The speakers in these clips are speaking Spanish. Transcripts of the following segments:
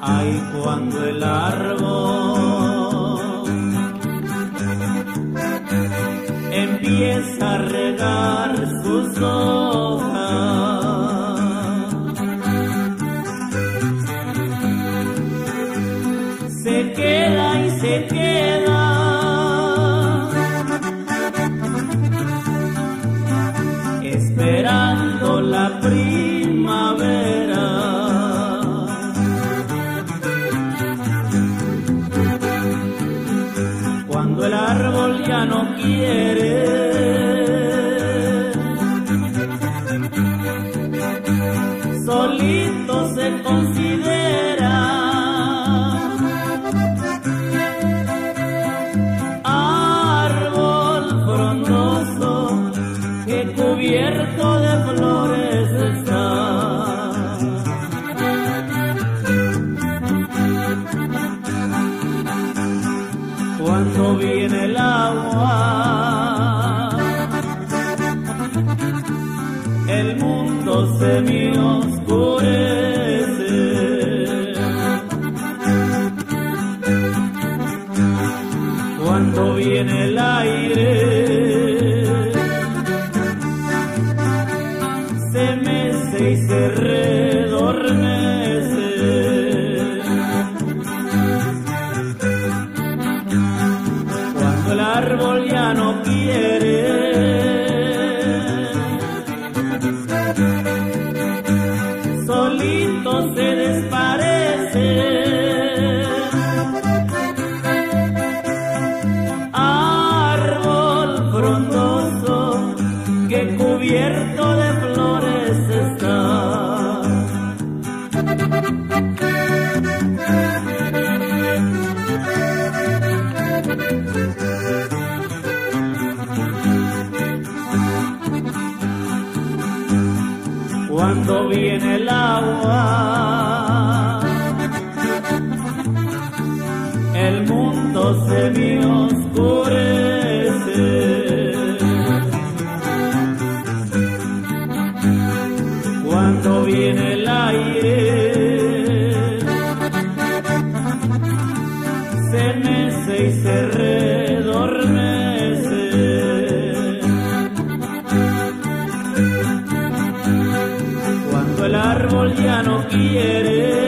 Ay, cuando el árbol empieza a regar sus hojas, la primavera. cuando el árbol ya no quiere. Solito se considera El mundo se me oscurece. Cuando viene el aire, se mece y se redormece. cuando el árbol ya no quiere. Cuando viene el agua. El mundo se me oscurece. Cuando viene el aire, se mece y se redormece. Ya no quiere.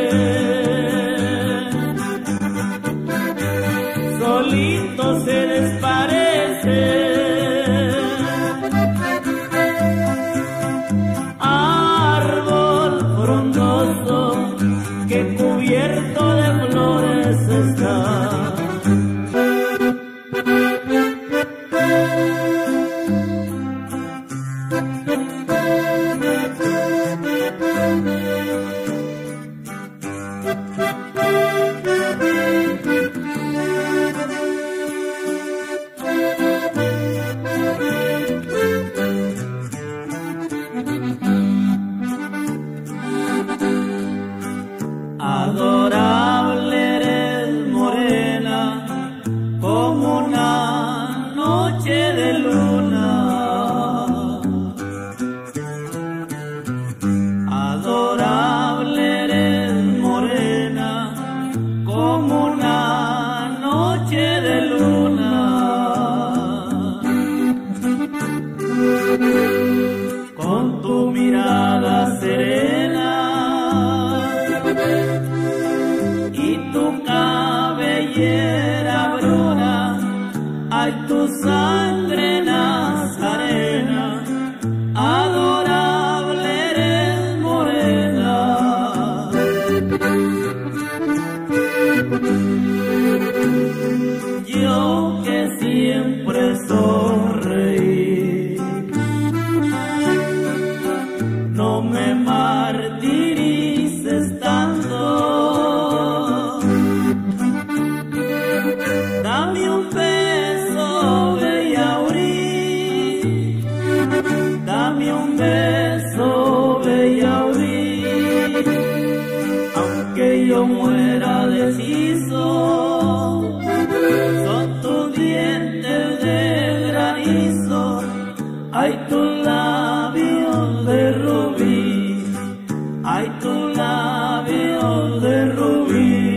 it is. yo muera deshizo. Son tus dientes de granizo, hay tus labios de rubí, hay tus labios de rubí.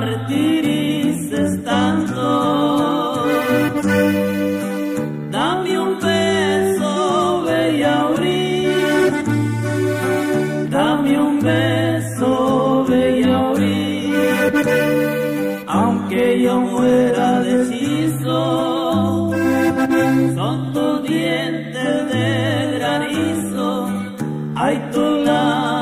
Martirices tanto. Dame un beso, bella orilla. Dame un beso, bella orilla. Aunque yo muera deshizo, son tus dientes de granizo. Hay tu labio